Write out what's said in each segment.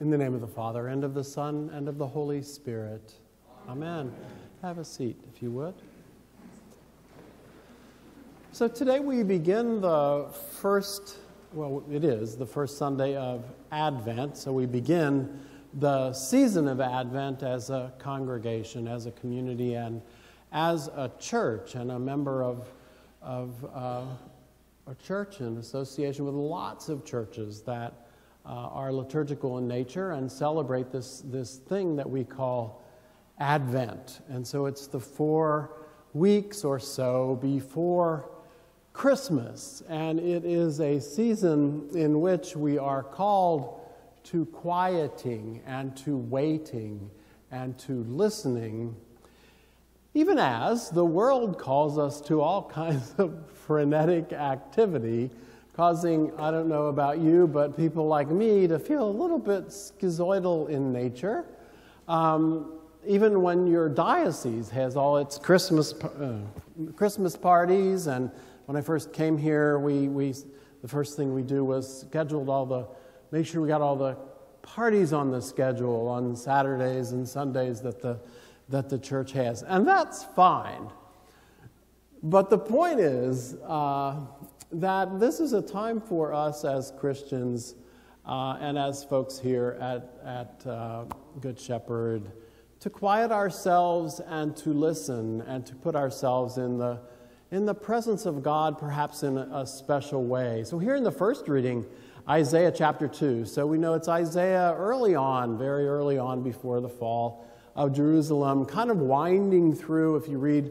In the name of the Father, and of the Son, and of the Holy Spirit. Amen. Have a seat, if you would. So today we begin the first, well, it is the first Sunday of Advent. So we begin the season of Advent as a congregation, as a community, and as a church, and a member of, of uh, a church in association with lots of churches that uh, are liturgical in nature and celebrate this, this thing that we call Advent. And so it's the four weeks or so before Christmas. And it is a season in which we are called to quieting and to waiting and to listening, even as the world calls us to all kinds of frenetic activity causing, I don't know about you, but people like me to feel a little bit schizoidal in nature. Um, even when your diocese has all its Christmas, uh, Christmas parties, and when I first came here, we, we, the first thing we do was scheduled all the, make sure we got all the parties on the schedule on Saturdays and Sundays that the, that the church has. And that's fine. But the point is, uh, that this is a time for us as Christians uh, and as folks here at, at uh, Good Shepherd to quiet ourselves and to listen and to put ourselves in the, in the presence of God, perhaps in a, a special way. So, here in the first reading, Isaiah chapter 2. So, we know it's Isaiah early on, very early on before the fall of Jerusalem, kind of winding through, if you read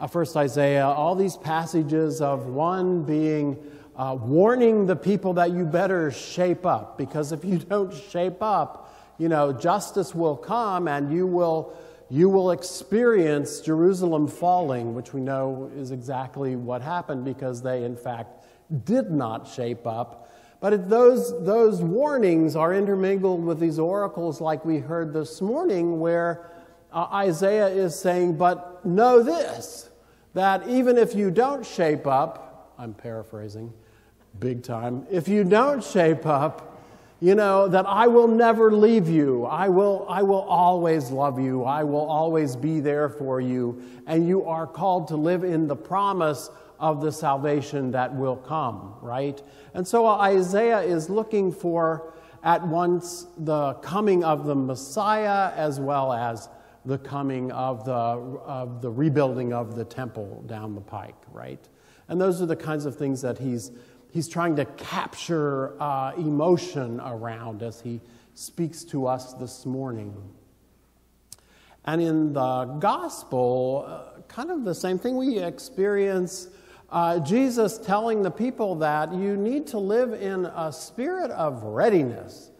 uh, First Isaiah, all these passages of one being uh, warning the people that you better shape up, because if you don't shape up, you know, justice will come and you will, you will experience Jerusalem falling, which we know is exactly what happened because they, in fact, did not shape up. But those, those warnings are intermingled with these oracles, like we heard this morning, where uh, Isaiah is saying, But know this, that even if you don't shape up, I'm paraphrasing big time, if you don't shape up, you know, that I will never leave you. I will, I will always love you. I will always be there for you. And you are called to live in the promise of the salvation that will come, right? And so Isaiah is looking for at once the coming of the Messiah as well as the coming of the, of the rebuilding of the temple down the pike, right? And those are the kinds of things that he's, he's trying to capture uh, emotion around as he speaks to us this morning. And in the gospel, uh, kind of the same thing we experience uh, Jesus telling the people that you need to live in a spirit of readiness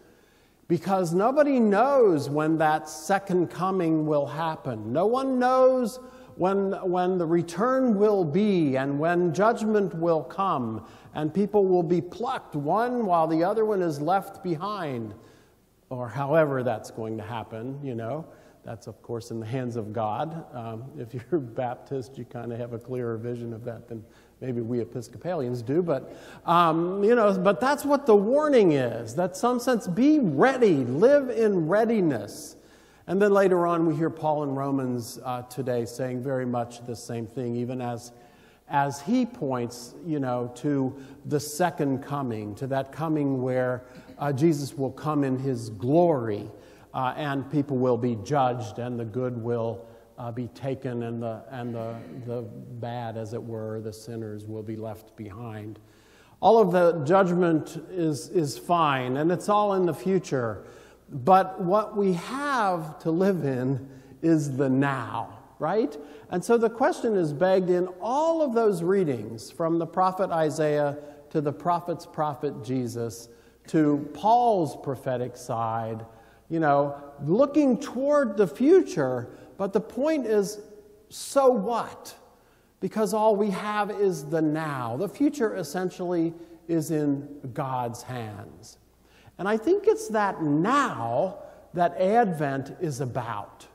because nobody knows when that second coming will happen. No one knows when, when the return will be and when judgment will come, and people will be plucked, one while the other one is left behind, or however that's going to happen, you know. That's, of course, in the hands of God. Um, if you're Baptist, you kind of have a clearer vision of that than maybe we Episcopalians do, but um, you know, but that's what the warning is. That some sense, be ready, live in readiness. And then later on, we hear Paul in Romans uh, today saying very much the same thing, even as as he points, you know, to the second coming, to that coming where uh, Jesus will come in his glory, uh, and people will be judged, and the good will uh, be taken and, the, and the, the bad, as it were, the sinners will be left behind. All of the judgment is, is fine, and it's all in the future. But what we have to live in is the now, right? And so the question is begged in all of those readings, from the prophet Isaiah to the prophet's prophet Jesus to Paul's prophetic side, you know, looking toward the future but the point is, so what? Because all we have is the now. The future essentially is in God's hands. And I think it's that now that Advent is about.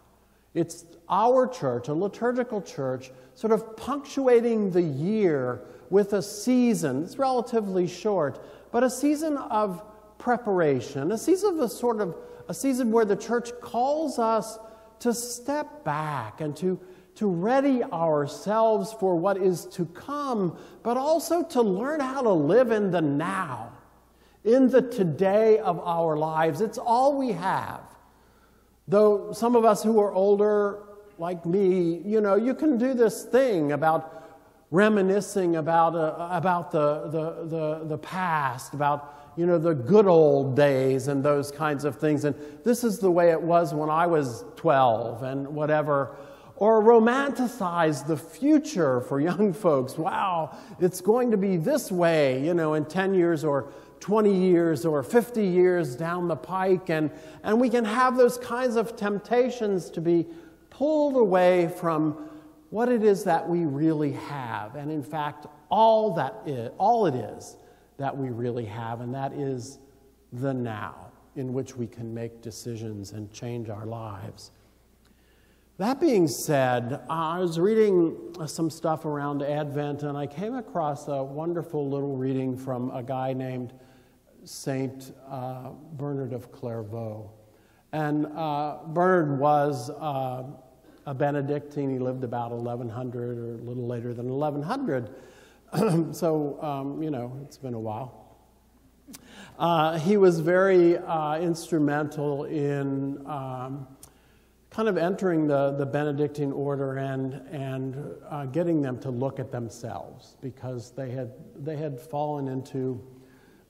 It's our church, a liturgical church, sort of punctuating the year with a season. It's relatively short, but a season of preparation, a season of a sort of a season where the church calls us to step back and to, to ready ourselves for what is to come, but also to learn how to live in the now, in the today of our lives. It's all we have. Though some of us who are older, like me, you know, you can do this thing about reminiscing about, uh, about the, the, the, the past, about you know, the good old days and those kinds of things. And this is the way it was when I was 12 and whatever. Or romanticize the future for young folks. Wow, it's going to be this way, you know, in 10 years or 20 years or 50 years down the pike. And, and we can have those kinds of temptations to be pulled away from what it is that we really have. And in fact, all that is, all it is that we really have, and that is the now in which we can make decisions and change our lives. That being said, I was reading some stuff around Advent, and I came across a wonderful little reading from a guy named Saint uh, Bernard of Clairvaux. And uh, Bernard was uh, a Benedictine. He lived about 1100 or a little later than 1100. so, um, you know, it's been a while. Uh, he was very uh, instrumental in um, kind of entering the, the Benedictine order and, and uh, getting them to look at themselves because they had, they had fallen into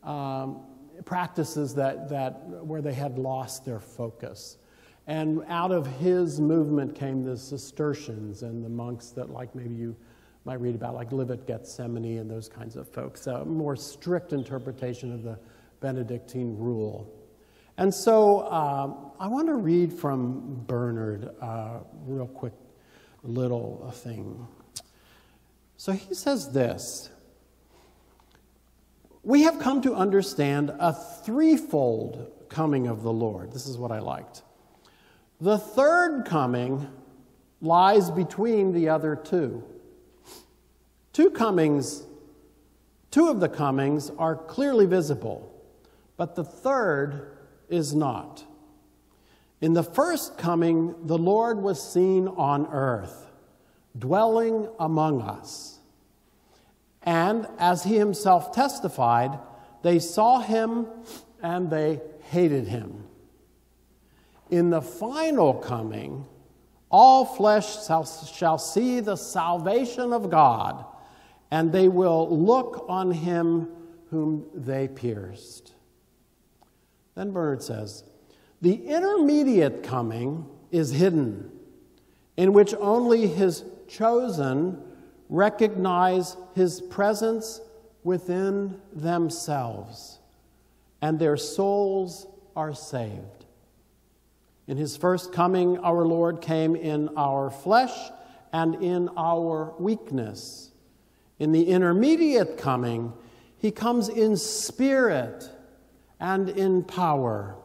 um, practices that, that, where they had lost their focus. And out of his movement came the Cistercians and the monks that, like maybe you might read about, like live at Gethsemani and those kinds of folks, a more strict interpretation of the Benedictine rule. And so um, I want to read from Bernard, uh, real quick little thing. So he says this We have come to understand a threefold coming of the Lord. This is what I liked. The third coming lies between the other two. Two comings, two of the comings are clearly visible, but the third is not. In the first coming, the Lord was seen on earth, dwelling among us. And as he himself testified, they saw him and they hated him. In the final coming, all flesh shall, see the salvation of God and they will look on him whom they pierced. Then Bernard says, The intermediate coming is hidden, in which only his chosen recognize his presence within themselves, and their souls are saved. In his first coming, our Lord came in our flesh and in our weakness. In the intermediate coming, he comes in spirit and in power.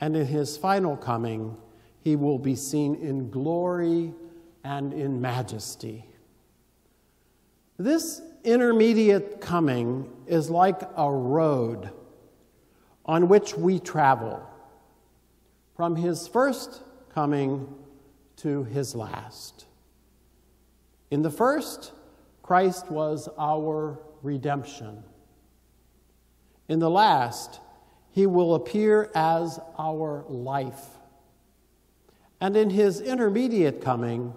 And in his final coming, he will be seen in glory and in majesty. This intermediate coming is like a road on which we travel from his first coming to his last. In the first, Christ was our redemption. In the last, he will appear as our life. And in his intermediate coming,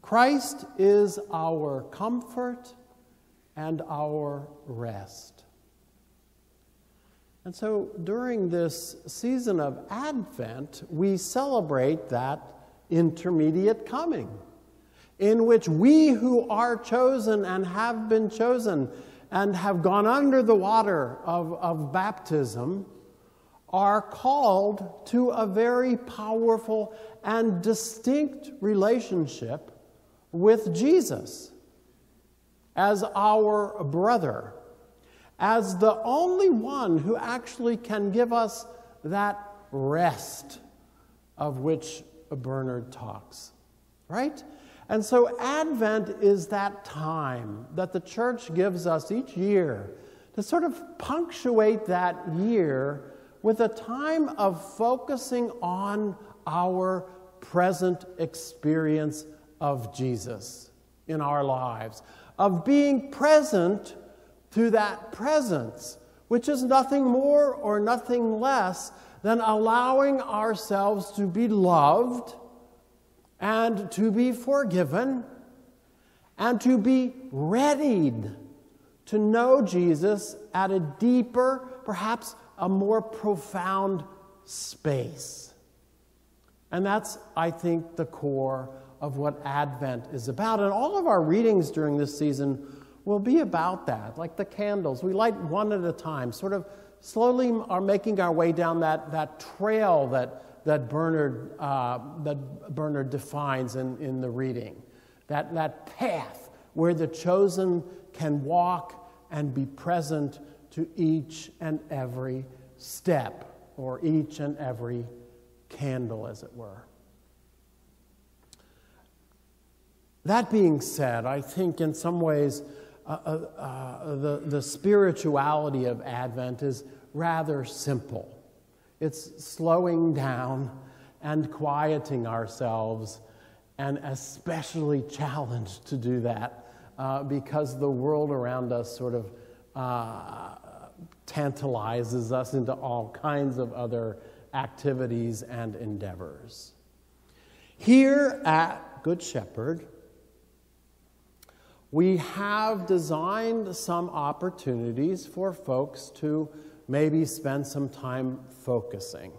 Christ is our comfort and our rest. And so during this season of Advent, we celebrate that intermediate coming in which we who are chosen and have been chosen and have gone under the water of, of baptism are called to a very powerful and distinct relationship with Jesus as our brother, as the only one who actually can give us that rest of which Bernard talks, right? And so, Advent is that time that the church gives us each year to sort of punctuate that year with a time of focusing on our present experience of Jesus in our lives, of being present to that presence, which is nothing more or nothing less than allowing ourselves to be loved and to be forgiven and to be readied to know Jesus at a deeper, perhaps a more profound space. And that's, I think, the core of what Advent is about. And all of our readings during this season will be about that, like the candles. We light one at a time, sort of slowly are making our way down that, that trail that, that, Bernard, uh, that Bernard defines in, in the reading, that, that path where the chosen can walk and be present to each and every step or each and every candle, as it were. That being said, I think in some ways uh, uh, uh, the, the spirituality of Advent is rather simple. It's slowing down and quieting ourselves, and especially challenged to do that uh, because the world around us sort of uh, tantalizes us into all kinds of other activities and endeavors. Here at Good Shepherd, we have designed some opportunities for folks to maybe spend some time focusing.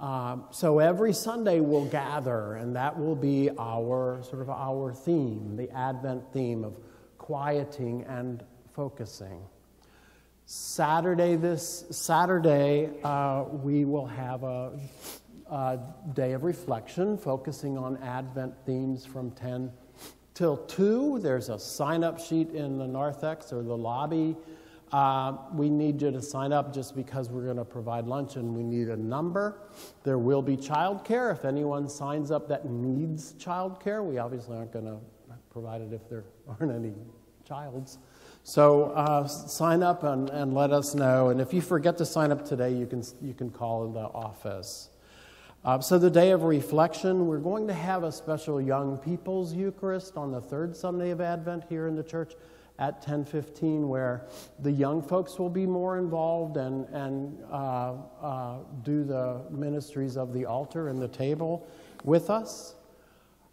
Uh, so every Sunday we'll gather, and that will be our sort of our theme, the Advent theme of quieting and focusing. Saturday, this Saturday, uh, we will have a, a, day of reflection focusing on Advent themes from 10 till 2. There's a sign up sheet in the narthex or the lobby. Uh, we need you to sign up just because we're going to provide lunch and we need a number. There will be childcare. If anyone signs up that needs childcare, we obviously aren't going to provide it if there aren't any childs. So uh, sign up and, and let us know. And if you forget to sign up today, you can, you can call in the office. Uh, so the day of reflection, we're going to have a special young people's Eucharist on the third Sunday of Advent here in the church at 1015 where the young folks will be more involved and, and uh, uh, do the ministries of the altar and the table with us.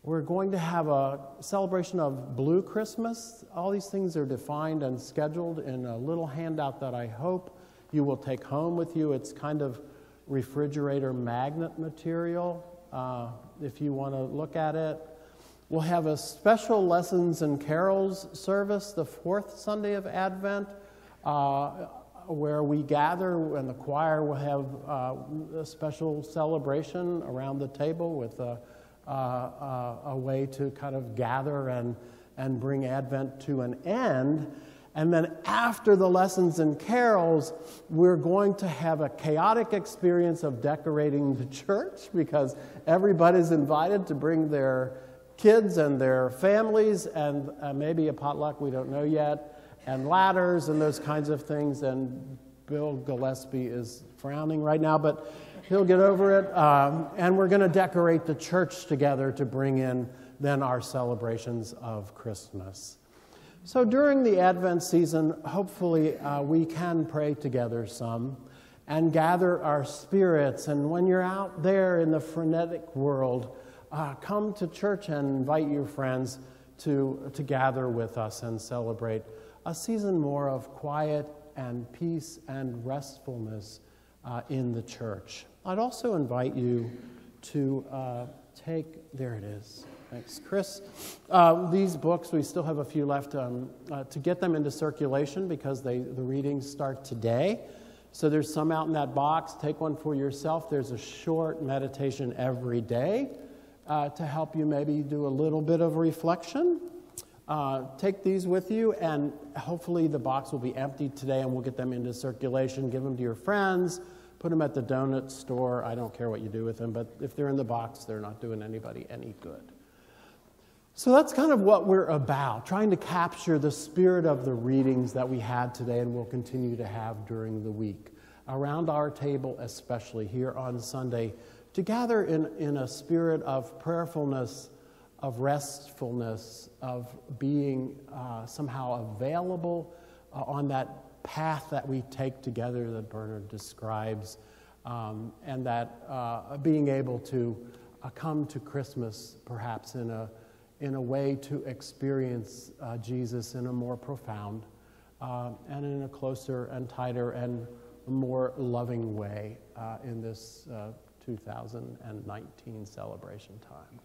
We're going to have a celebration of Blue Christmas. All these things are defined and scheduled in a little handout that I hope you will take home with you. It's kind of refrigerator magnet material uh, if you want to look at it. We'll have a special lessons and carols service the fourth Sunday of Advent, uh, where we gather and the choir will have uh, a special celebration around the table with a, uh, uh, a way to kind of gather and, and bring Advent to an end. And then after the lessons and carols, we're going to have a chaotic experience of decorating the church because everybody's invited to bring their kids and their families, and uh, maybe a potluck, we don't know yet, and ladders and those kinds of things. And Bill Gillespie is frowning right now, but he'll get over it. Um, and we're going to decorate the church together to bring in then our celebrations of Christmas. So during the Advent season, hopefully uh, we can pray together some and gather our spirits. And when you're out there in the frenetic world, uh, come to church and invite your friends to, to gather with us and celebrate a season more of quiet and peace and restfulness uh, in the church. I'd also invite you to uh, take, there it is. Thanks, Chris. Uh, these books, we still have a few left um, uh, to get them into circulation because they, the readings start today. So there's some out in that box. Take one for yourself. There's a short meditation every day uh, to help you maybe do a little bit of reflection. Uh, take these with you, and hopefully the box will be empty today, and we'll get them into circulation. Give them to your friends, put them at the donut store. I don't care what you do with them, but if they're in the box, they're not doing anybody any good. So that's kind of what we're about, trying to capture the spirit of the readings that we had today and will continue to have during the week. Around our table, especially here on Sunday, to gather in, in a spirit of prayerfulness, of restfulness, of being uh, somehow available uh, on that path that we take together that Bernard describes, um, and that uh, being able to uh, come to Christmas perhaps in a in a way to experience uh, Jesus in a more profound uh, and in a closer and tighter and more loving way in this 2019 celebration time.